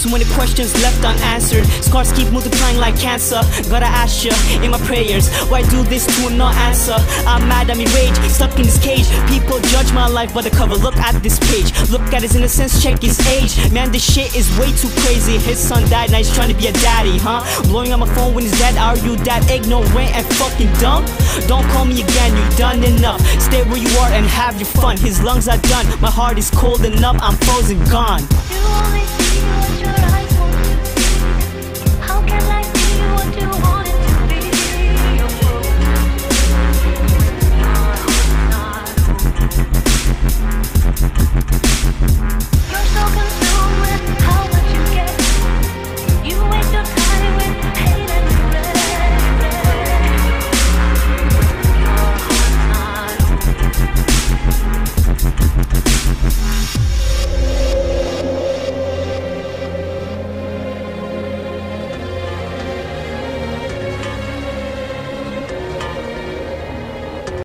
So many questions left unanswered. Scars keep multiplying like cancer. Gotta ask ya in my prayers, why do this to not answer? I'm mad, I'm enraged, stuck in this cage. People judge my life by the cover. Look at this page, look at his innocence, check his age. Man, this shit is way too crazy. His son died, now he's trying to be a daddy, huh? Blowing up my phone when he's dead. Are you that ignorant and fucking dumb? Don't call me again, you done enough. Stay where you are and have your fun. His lungs are done, my heart is cold enough. I'm frozen, gone.